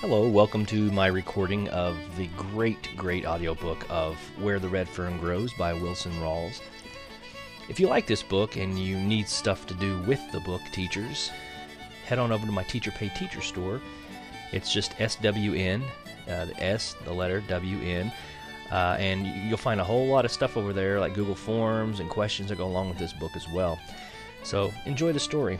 Hello, welcome to my recording of the great, great audiobook of Where the Red Fern Grows by Wilson Rawls. If you like this book and you need stuff to do with the book, teachers, head on over to my Teacher Pay Teacher store. It's just SWN, uh, the S, the letter WN, uh, and you'll find a whole lot of stuff over there, like Google Forms and questions that go along with this book as well. So enjoy the story.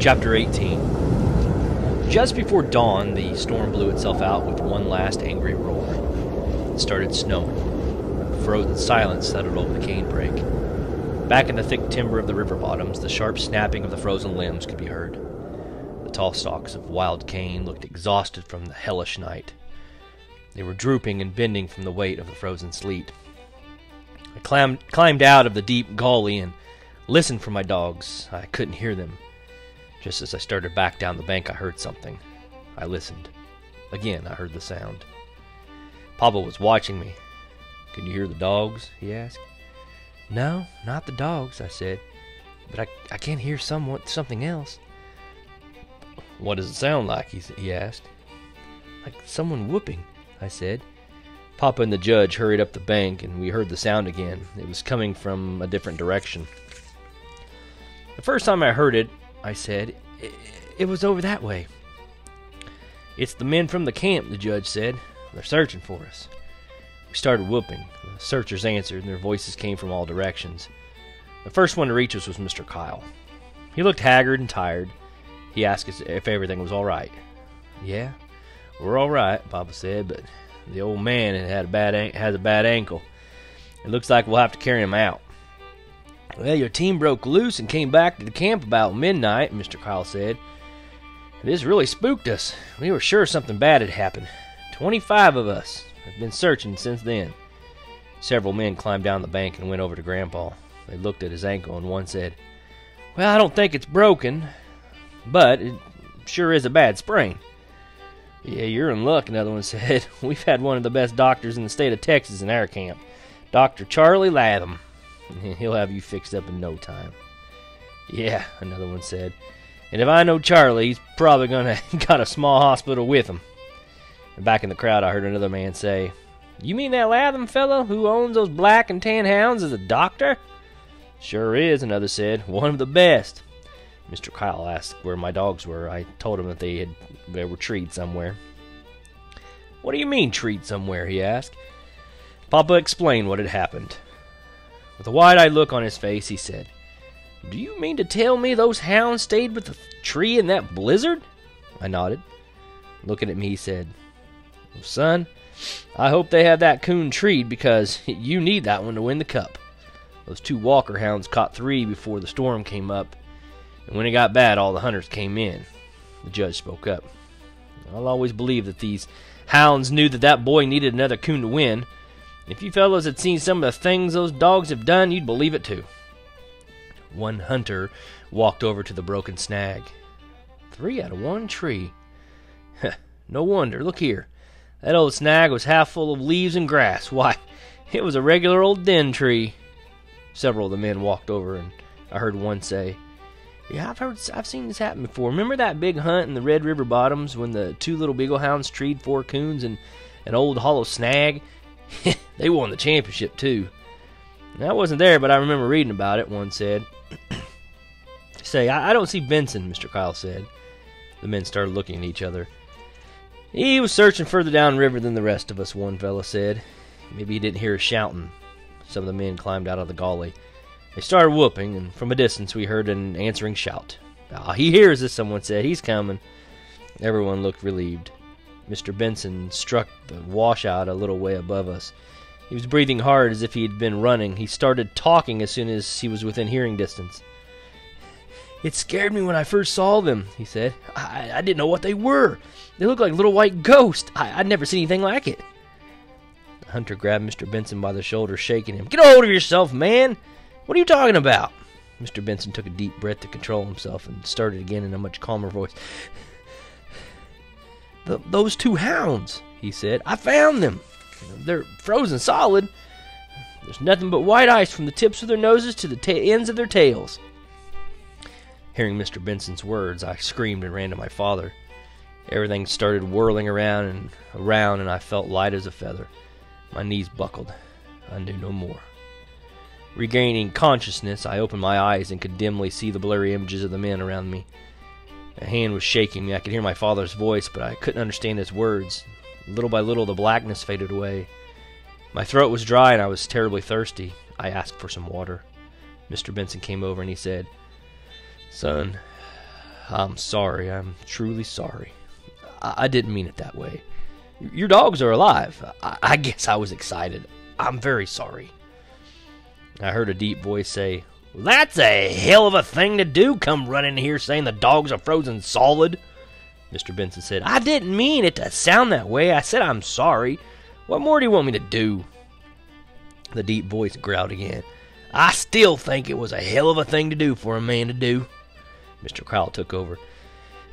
Chapter 18 Just before dawn, the storm blew itself out with one last angry roar. It started snowing. Frozen silence settled over the canebrake. Back in the thick timber of the river bottoms, the sharp snapping of the frozen limbs could be heard. The tall stalks of wild cane looked exhausted from the hellish night. They were drooping and bending from the weight of the frozen sleet. I clam- climbed out of the deep gully and listened for my dogs. I couldn't hear them. Just as I started back down the bank, I heard something. I listened. Again, I heard the sound. Papa was watching me. Can you hear the dogs? he asked. No, not the dogs, I said. But I, I can hear somewhat something else. What does it sound like? He, he asked. Like someone whooping, I said. Papa and the judge hurried up the bank, and we heard the sound again. It was coming from a different direction. The first time I heard it, I said. It, it was over that way. It's the men from the camp, the judge said. They're searching for us. We started whooping. The searchers answered, and their voices came from all directions. The first one to reach us was Mr. Kyle. He looked haggard and tired. He asked us if everything was all right. Yeah, we're all right, Papa said, but the old man had a bad has a bad ankle. It looks like we'll have to carry him out. Well, your team broke loose and came back to the camp about midnight, Mr. Kyle said. This really spooked us. We were sure something bad had happened. Twenty-five of us have been searching since then. Several men climbed down the bank and went over to Grandpa. They looked at his ankle, and one said, Well, I don't think it's broken, but it sure is a bad sprain. Yeah, you're in luck, another one said. We've had one of the best doctors in the state of Texas in our camp, Dr. Charlie Latham. He'll have you fixed up in no time. Yeah, another one said. And if I know Charlie, he's probably gonna got a small hospital with him. And back in the crowd, I heard another man say, "You mean that Latham fellow who owns those black and tan hounds is a doctor?" Sure is, another said. One of the best. Mr. Kyle asked where my dogs were. I told him that they had they were treed somewhere. What do you mean treed somewhere? he asked. Papa explained what had happened. With a wide eyed look on his face, he said, Do you mean to tell me those hounds stayed with the tree in that blizzard? I nodded. Looking at me, he said, well, Son, I hope they have that coon treed because you need that one to win the cup. Those two Walker hounds caught three before the storm came up, and when it got bad, all the hunters came in. The judge spoke up. I'll always believe that these hounds knew that that boy needed another coon to win, if you fellows had seen some of the things those dogs have done, you'd believe it too. One hunter walked over to the broken snag. Three out of one tree. no wonder. Look here. That old snag was half full of leaves and grass. Why, it was a regular old den tree. Several of the men walked over, and I heard one say, "Yeah, I've heard, I've seen this happen before. Remember that big hunt in the Red River bottoms when the two little beagle hounds treed four coons and an old hollow snag? they won the championship, too. I wasn't there, but I remember reading about it, one said. Say, I, I don't see Benson, Mr. Kyle said. The men started looking at each other. He was searching further downriver than the rest of us, one fellow said. Maybe he didn't hear us shouting. Some of the men climbed out of the gully. They started whooping, and from a distance we heard an answering shout. Ah, he hears us, someone said. He's coming. Everyone looked relieved. Mr. Benson struck the washout a little way above us. He was breathing hard as if he had been running. He started talking as soon as he was within hearing distance. It scared me when I first saw them, he said. I, I didn't know what they were. They looked like little white ghosts. I, I'd never seen anything like it. The hunter grabbed Mr. Benson by the shoulder, shaking him. Get a hold of yourself, man! What are you talking about? Mr. Benson took a deep breath to control himself and started again in a much calmer voice. The, those two hounds. he said. I found them. They're frozen solid. There's nothing but white ice from the tips of their noses to the ta- ends of their tails. Hearing Mr. Benson's words, I screamed and ran to my father. Everything started whirling around and around, and I felt light as a feather. My knees buckled. I knew no more. Regaining consciousness, I opened my eyes and could dimly see the blurry images of the men around me. My hand was shaking me. I could hear my father's voice, but I couldn't understand his words. Little by little, the blackness faded away. My throat was dry and I was terribly thirsty. I asked for some water. Mr. Benson came over and he said, Son, I'm sorry. I'm truly sorry. I, I didn't mean it that way. Your dogs are alive. I, I guess I was excited. I'm very sorry. I heard a deep voice say, That's a hell of a thing to do, come running here saying the dogs are frozen solid. Mr. Benson said, I didn't mean it to sound that way. I said I'm sorry. What more do you want me to do? The deep voice growled again. I still think it was a hell of a thing to do for a man to do. Mr. Crowell took over.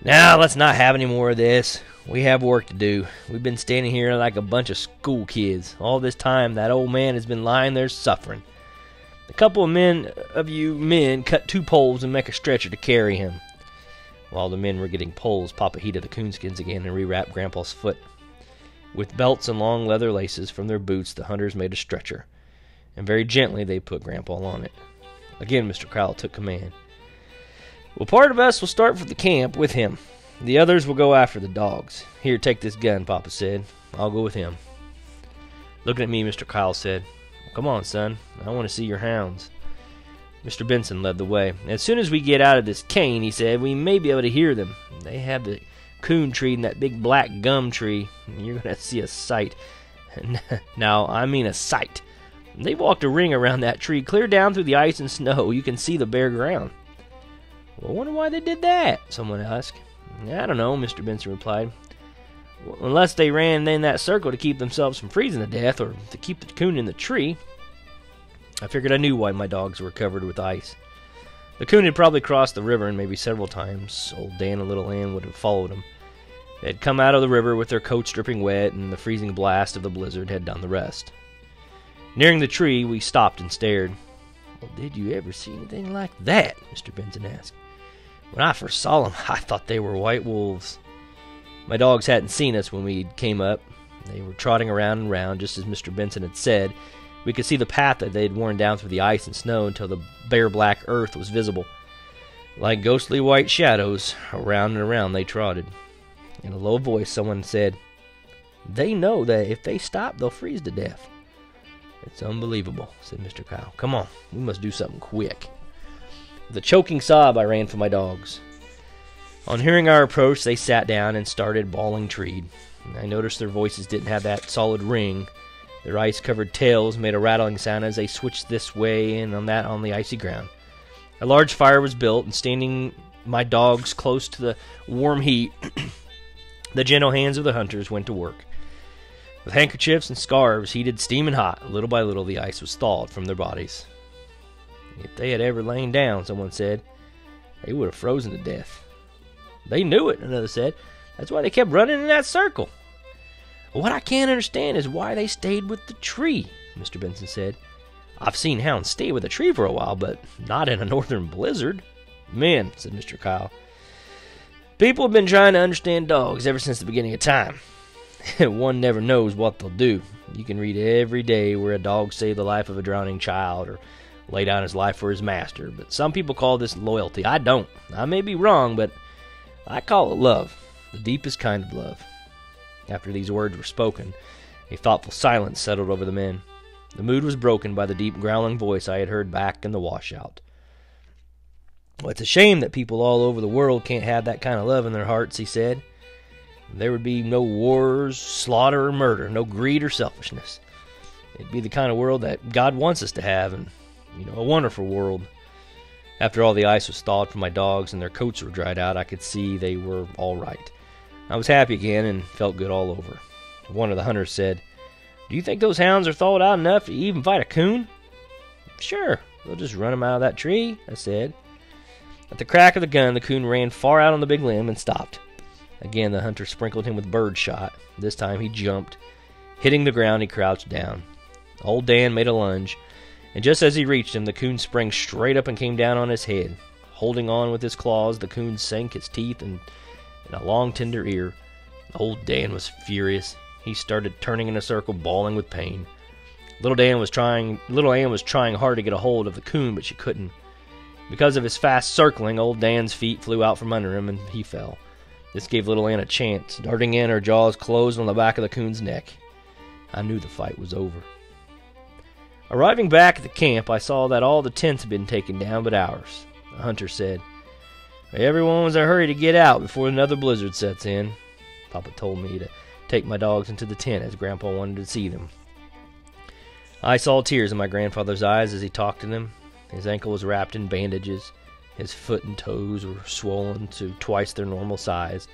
Now, let's not have any more of this. We have work to do. We've been standing here like a bunch of school kids. All this time, that old man has been lying there suffering. A couple of men of you men cut two poles and make a stretcher to carry him. While the men were getting poles, Papa heated the coonskins again and rewrapped Grandpa's foot. With belts and long leather laces from their boots, the hunters made a stretcher, and very gently they put Grandpa on it. Again, Mr. Crowell took command. Well, part of us will start for the camp with him. The others will go after the dogs. Here, take this gun, Papa said. I'll go with him. Looking at me, Mr. Kyle said, Come on, son. I want to see your hounds. Mr. Benson led the way. As soon as we get out of this cane, he said, we may be able to hear them. They have the coon tree and that big black gum tree. You're going to see a sight. now, I mean a sight. They walked a ring around that tree, clear down through the ice and snow. You can see the bare ground. Well, I wonder why they did that, someone asked. I don't know, Mr. Benson replied. Unless they ran in that circle to keep themselves from freezing to death or to keep the coon in the tree. I figured I knew why my dogs were covered with ice. The coon had probably crossed the river and maybe several times. Old Dan and Little Ann would have followed him. They had come out of the river with their coats dripping wet, and the freezing blast of the blizzard had done the rest. Nearing the tree, we stopped and stared. Well, did you ever see anything like that? Mr. Benson asked. When I first saw them, I thought they were white wolves. My dogs hadn't seen us when we came up. They were trotting around and round, just as Mr. Benson had said, we could see the path that they had worn down through the ice and snow until the bare black earth was visible. Like ghostly white shadows, around and around they trotted. In a low voice, someone said, They know that if they stop, they'll freeze to death. It's unbelievable, said Mr. Kyle. Come on, we must do something quick. With a choking sob, I ran for my dogs. On hearing our approach, they sat down and started bawling treed. I noticed their voices didn't have that solid ring their ice covered tails made a rattling sound as they switched this way and on that on the icy ground. A large fire was built, and standing my dogs close to the warm heat, the gentle hands of the hunters went to work. With handkerchiefs and scarves heated steaming hot, little by little the ice was thawed from their bodies. If they had ever lain down, someone said, they would have frozen to death. They knew it, another said. That's why they kept running in that circle. What I can't understand is why they stayed with the tree, Mr. Benson said. I've seen hounds stay with a tree for a while, but not in a northern blizzard. Men, said Mr. Kyle. People have been trying to understand dogs ever since the beginning of time. One never knows what they'll do. You can read every day where a dog saved the life of a drowning child or lay down his life for his master, but some people call this loyalty. I don't. I may be wrong, but I call it love, the deepest kind of love. After these words were spoken, a thoughtful silence settled over the men. The mood was broken by the deep growling voice I had heard back in the washout. Well, it's a shame that people all over the world can't have that kind of love in their hearts, he said. There would be no wars, slaughter, or murder, no greed or selfishness. It'd be the kind of world that God wants us to have, and, you know, a wonderful world. After all the ice was thawed from my dogs and their coats were dried out, I could see they were all right. I was happy again and felt good all over. One of the hunters said, Do you think those hounds are thawed out enough to even fight a coon? Sure, we'll just run 'em out of that tree, I said. At the crack of the gun, the coon ran far out on the big limb and stopped. Again, the hunter sprinkled him with bird shot. This time he jumped. Hitting the ground, he crouched down. Old Dan made a lunge, and just as he reached him, the coon sprang straight up and came down on his head. Holding on with his claws, the coon sank his teeth in, in a long, tender ear. Old Dan was furious. He started turning in a circle, bawling with pain. Little Dan was trying. Little Ann was trying hard to get a hold of the coon, but she couldn't. Because of his fast circling, old Dan's feet flew out from under him, and he fell. This gave Little Ann a chance. Darting in, her jaws closed on the back of the coon's neck. I knew the fight was over. Arriving back at the camp, I saw that all the tents had been taken down but ours. The hunter said, Everyone was in a hurry to get out before another blizzard sets in. Papa told me to take my dogs into the tent as Grandpa wanted to see them. I saw tears in my grandfather's eyes as he talked to them. His ankle was wrapped in bandages. His foot and toes were swollen to twice their normal size.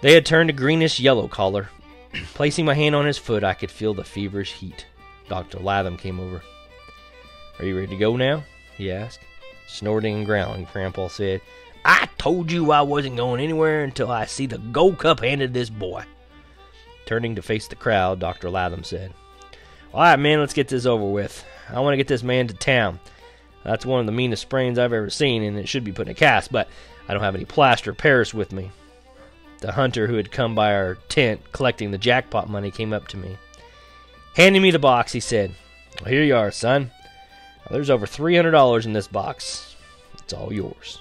They had turned a greenish yellow color. Placing my hand on his foot, I could feel the feverish heat. Dr. Latham came over. Are you ready to go now? he asked. Snorting and growling, Grandpa said, I told you I wasn't going anywhere until I see the gold cup handed this boy. Turning to face the crowd, Dr. Latham said, All right, man, let's get this over with. I want to get this man to town. That's one of the meanest sprains I've ever seen, and it should be put in a cast, but I don't have any plaster Paris with me. The hunter who had come by our tent collecting the jackpot money came up to me. Handing me the box, he said, well, Here you are, son. There's over $300 in this box. It's all yours.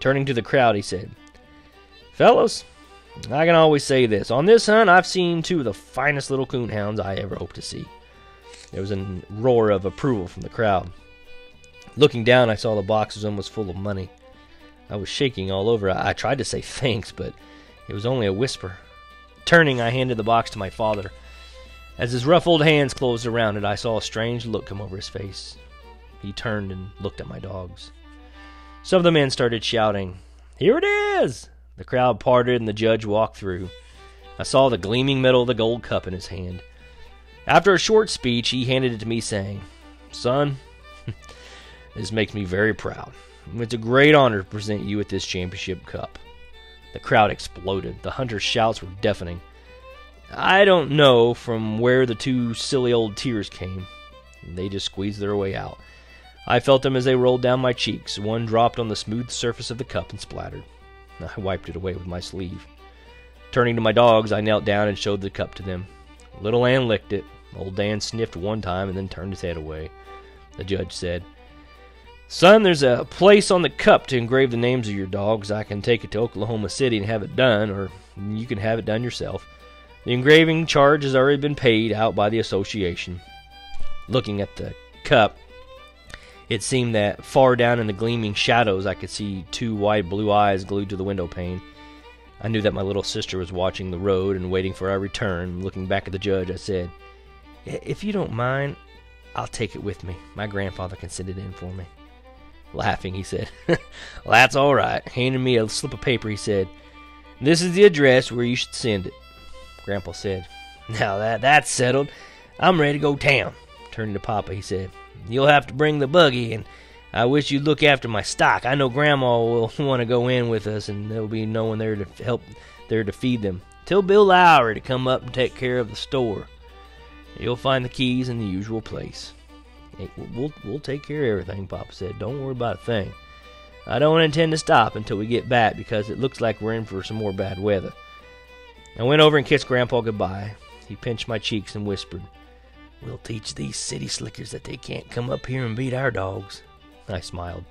Turning to the crowd, he said, Fellows, I can always say this. On this hunt, I've seen two of the finest little coonhounds I ever hope to see. There was a roar of approval from the crowd. Looking down, I saw the box was almost full of money. I was shaking all over. I tried to say thanks, but it was only a whisper. Turning, I handed the box to my father. As his rough old hands closed around it, I saw a strange look come over his face. He turned and looked at my dogs. Some of the men started shouting, Here it is! The crowd parted and the judge walked through. I saw the gleaming metal of the gold cup in his hand. After a short speech, he handed it to me, saying, Son, this makes me very proud. It's a great honor to present you with this championship cup. The crowd exploded. The hunter's shouts were deafening. I don't know from where the two silly old tears came. They just squeezed their way out. I felt them as they rolled down my cheeks. One dropped on the smooth surface of the cup and splattered. I wiped it away with my sleeve. Turning to my dogs, I knelt down and showed the cup to them. Little Ann licked it. Old Dan sniffed one time and then turned his head away. The judge said, Son, there's a place on the cup to engrave the names of your dogs. I can take it to Oklahoma City and have it done, or you can have it done yourself. The engraving charge has already been paid out by the association. Looking at the cup, it seemed that far down in the gleaming shadows I could see two wide blue eyes glued to the window pane. I knew that my little sister was watching the road and waiting for our return. Looking back at the judge, I said, If you don't mind, I'll take it with me. My grandfather can send it in for me. Laughing, he said, well, That's all right. Handing me a slip of paper, he said, This is the address where you should send it. Grandpa said, Now that that's settled, I'm ready to go town. Turning to Papa, he said, You'll have to bring the buggy, and I wish you'd look after my stock. I know Grandma will want to go in with us, and there'll be no one there to help there to feed them. Tell Bill Lowry to come up and take care of the store. You'll find the keys in the usual place. Hey, we'll, we'll take care of everything, Papa said. Don't worry about a thing. I don't intend to stop until we get back because it looks like we're in for some more bad weather. I went over and kissed Grandpa goodbye. He pinched my cheeks and whispered, We'll teach these city slickers that they can't come up here and beat our dogs. I smiled.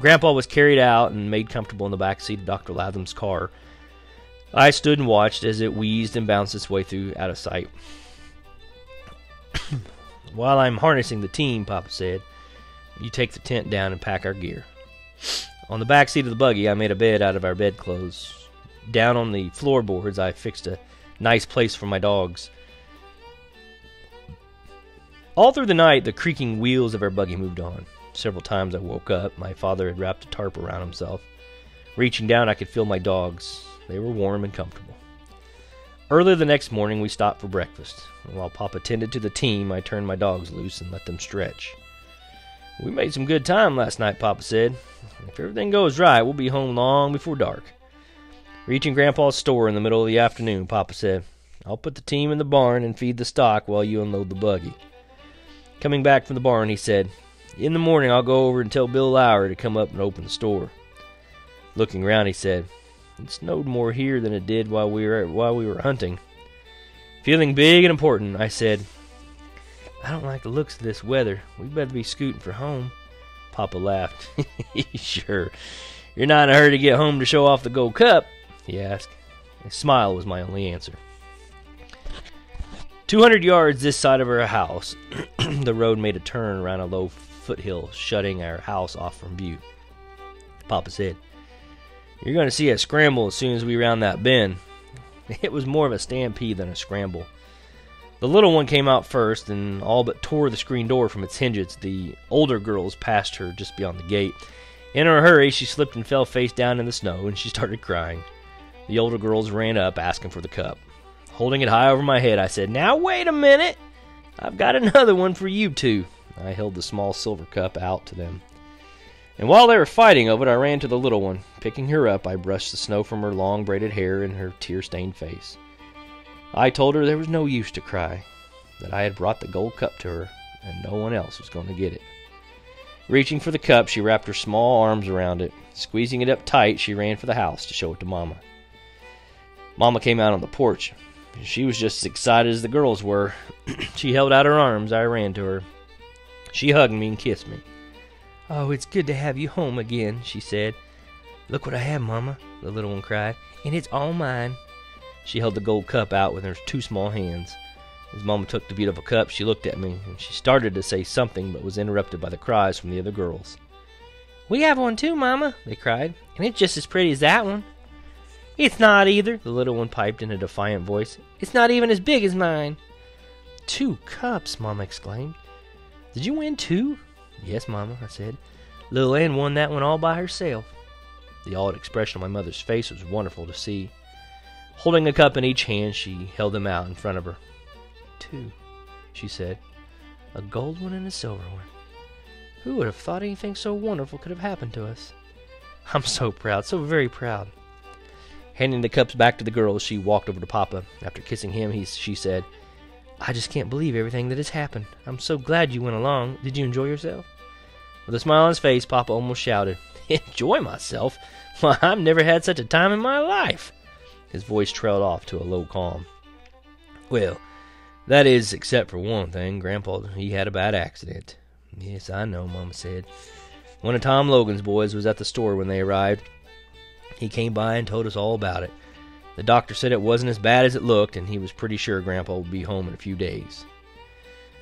Grandpa was carried out and made comfortable in the back seat of Dr. Latham's car. I stood and watched as it wheezed and bounced its way through out of sight. While I'm harnessing the team, Papa said, you take the tent down and pack our gear. On the back seat of the buggy, I made a bed out of our bedclothes. Down on the floorboards, I fixed a nice place for my dogs. All through the night, the creaking wheels of our buggy moved on. Several times I woke up. My father had wrapped a tarp around himself. Reaching down, I could feel my dogs. They were warm and comfortable. Early the next morning, we stopped for breakfast. While Papa tended to the team, I turned my dogs loose and let them stretch. We made some good time last night, Papa said. If everything goes right, we'll be home long before dark. Reaching Grandpa's store in the middle of the afternoon, Papa said, I'll put the team in the barn and feed the stock while you unload the buggy. Coming back from the barn, he said, In the morning I'll go over and tell Bill Lowry to come up and open the store. Looking around, he said, It snowed more here than it did while we were while we were hunting. Feeling big and important, I said, I don't like the looks of this weather. We better be scooting for home. Papa laughed. sure. You're not in a hurry to get home to show off the gold cup? He asked. A smile was my only answer. 200 yards this side of our house, the road made a turn around a low foothill, shutting our house off from view. Papa said, You're going to see a scramble as soon as we round that bend. It was more of a stampede than a scramble. The little one came out first and all but tore the screen door from its hinges. The older girls passed her just beyond the gate. In her hurry, she slipped and fell face down in the snow, and she started crying. The older girls ran up, asking for the cup. Holding it high over my head, I said, Now wait a minute! I've got another one for you two. I held the small silver cup out to them. And while they were fighting over it, I ran to the little one. Picking her up, I brushed the snow from her long braided hair and her tear stained face. I told her there was no use to cry, that I had brought the gold cup to her, and no one else was going to get it. Reaching for the cup, she wrapped her small arms around it. Squeezing it up tight, she ran for the house to show it to Mama. Mama came out on the porch. She was just as excited as the girls were. she held out her arms. I ran to her. She hugged me and kissed me. Oh, it's good to have you home again, she said. Look what I have, Mama, the little one cried, and it's all mine. She held the gold cup out with her two small hands. As Mama took the beautiful cup, she looked at me, and she started to say something, but was interrupted by the cries from the other girls. We have one too, Mama, they cried, and it's just as pretty as that one. It's not either, the little one piped in a defiant voice. It's not even as big as mine. Two cups, Mama exclaimed. Did you win two? Yes, Mama, I said. Little Ann won that one all by herself. The awed expression on my mother's face was wonderful to see. Holding a cup in each hand, she held them out in front of her. Two, she said. A gold one and a silver one. Who would have thought anything so wonderful could have happened to us? I'm so proud, so very proud. Handing the cups back to the girls, she walked over to Papa. After kissing him, he, she said, I just can't believe everything that has happened. I'm so glad you went along. Did you enjoy yourself? With a smile on his face, Papa almost shouted, Enjoy myself? Why, I've never had such a time in my life. His voice trailed off to a low calm. Well, that is, except for one thing. Grandpa, he had a bad accident. Yes, I know, Mama said. One of Tom Logan's boys was at the store when they arrived. He came by and told us all about it. The doctor said it wasn't as bad as it looked, and he was pretty sure Grandpa would be home in a few days.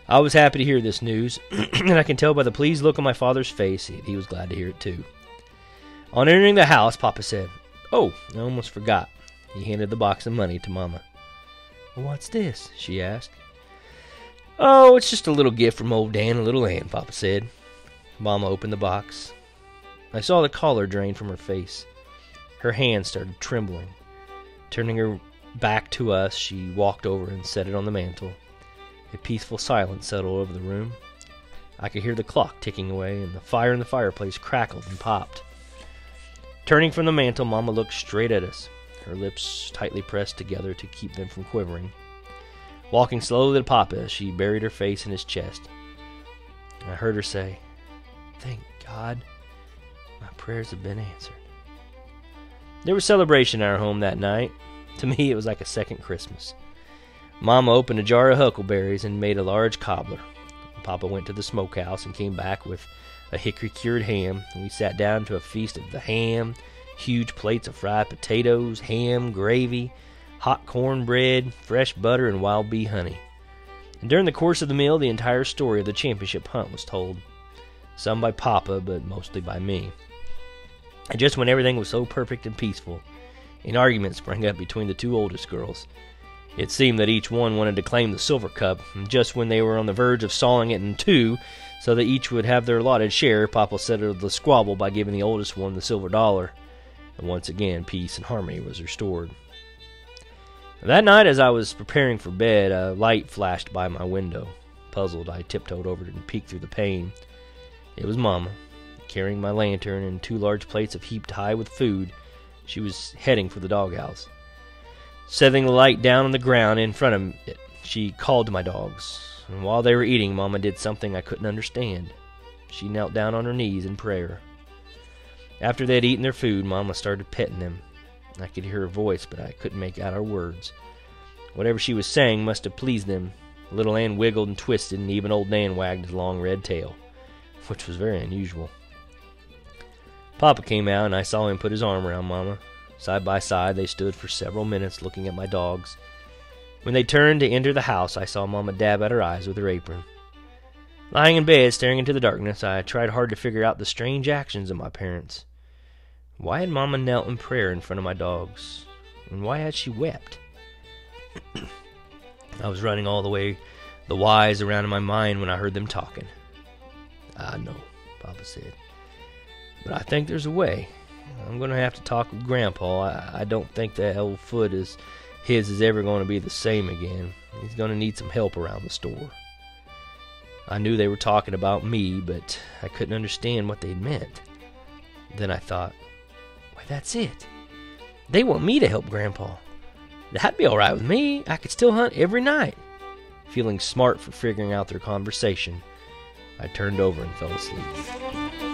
I was happy to hear this news, and I can tell by the pleased look on my father's face that he was glad to hear it too. On entering the house, Papa said, Oh, I almost forgot. He handed the box of money to Mama. What's this? she asked. Oh, it's just a little gift from old Dan and little Ann, Papa said. Mama opened the box. I saw the color drain from her face. Her hand started trembling. Turning her back to us, she walked over and set it on the mantel. A peaceful silence settled over the room. I could hear the clock ticking away, and the fire in the fireplace crackled and popped. Turning from the mantel, Mama looked straight at us, her lips tightly pressed together to keep them from quivering. Walking slowly to Papa, she buried her face in his chest. I heard her say, Thank God, my prayers have been answered. There was celebration in our home that night. To me, it was like a second Christmas. Mama opened a jar of huckleberries and made a large cobbler. Papa went to the smokehouse and came back with a hickory cured ham, we sat down to a feast of the ham, huge plates of fried potatoes, ham, gravy, hot cornbread, fresh butter, and wild bee honey. And during the course of the meal, the entire story of the championship hunt was told. Some by Papa, but mostly by me. And just when everything was so perfect and peaceful, an argument sprang up between the two oldest girls. It seemed that each one wanted to claim the silver cup, and just when they were on the verge of sawing it in two, so that each would have their allotted share, Papa settled the squabble by giving the oldest one the silver dollar. And once again, peace and harmony was restored. That night, as I was preparing for bed, a light flashed by my window. Puzzled, I tiptoed over and peeked through the pane. It was Mamma, carrying my lantern and two large plates of heaped high with food. She was heading for the doghouse. Setting the light down on the ground in front of it, she called to my dogs. And while they were eating, Mama did something I couldn't understand. She knelt down on her knees in prayer. After they had eaten their food, Mama started petting them. I could hear her voice, but I couldn't make out her words. Whatever she was saying must have pleased them. Little Ann wiggled and twisted, and even old Dan wagged his long red tail, which was very unusual. Papa came out, and I saw him put his arm around Mama. Side by side, they stood for several minutes looking at my dogs. When they turned to enter the house, I saw Mama dab at her eyes with her apron. Lying in bed, staring into the darkness, I tried hard to figure out the strange actions of my parents. Why had Mama knelt in prayer in front of my dogs? And why had she wept? I was running all the way the whys around in my mind when I heard them talking. Ah, I know, Papa said. But I think there's a way. I'm going to have to talk with Grandpa. I, I don't think that old foot is his is ever going to be the same again. He's going to need some help around the store. I knew they were talking about me, but I couldn't understand what they meant. Then I thought, why, that's it. They want me to help Grandpa. That'd be all right with me. I could still hunt every night. Feeling smart for figuring out their conversation, I turned over and fell asleep.